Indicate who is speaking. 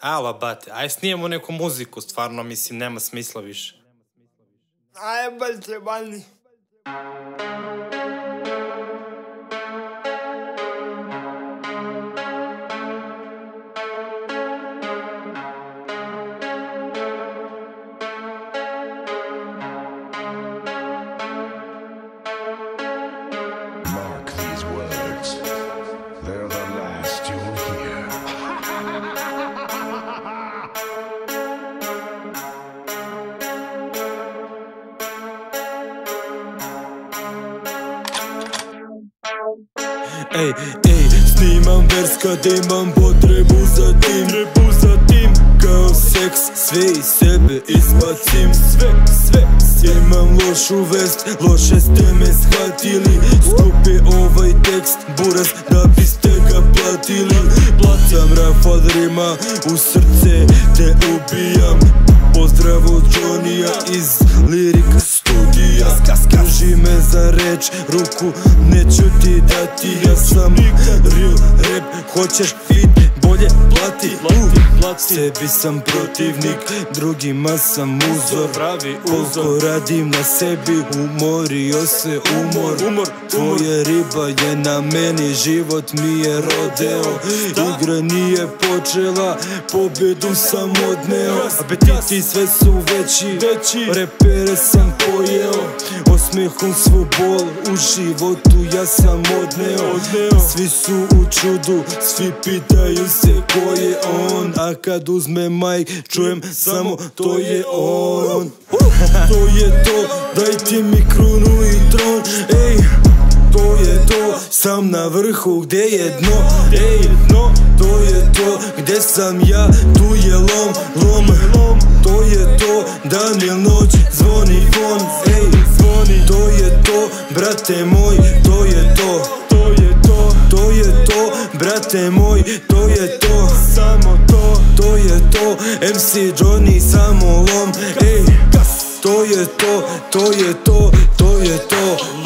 Speaker 1: Alo, bate, aj snijemo neku muziku, stvarno, mislim, nema smisla više.
Speaker 2: Ajebal te, bani.
Speaker 3: Ej, ej, snimam vers kad imam potrebu za tim. Potrebu za tim. Kao seks, sve iz sebe izbacim. Sve, sve, sve Imam lošu vest, loše ste me shvatili. Skupi ovaj tekst, buraz da biste ga platili. Placam od rima, u srce te ubijam. Pozdrav od Johnny-a iz Drži me za reč, ruku neću ti dati Ja sam real rap, hoćeš fit, bolje plati. Uh, Sebi sam protivnik, drugima sam uzor.
Speaker 1: Pravi
Speaker 3: Koliko radim na sebi, umorio se umor. Umor, Tvoje riba je na meni, život mi je rodeo. Igra nije počela, pobjedu sam odneo. Apetiti sve su veći, veći. repere sam pojeo Osmehom svu bol u životu ja sam odneo. Svi su u čudu, svi pitaju se ko je on. A kad uzme majk čujem samo to je on. To je to, dajte mi krunu i tron. Ej, to je to, sam na vrhu gdje je dno. Ej, dno, to je to, gdje sam ja, tu je lom, lom, To je to, dan il noć, zvoni fon Ej, brate moj, to je to. To je to, to je to, brate moj, to je to. Samo to, to je to, MC Johnny samo lom. Ej, to je to, to je to, to je to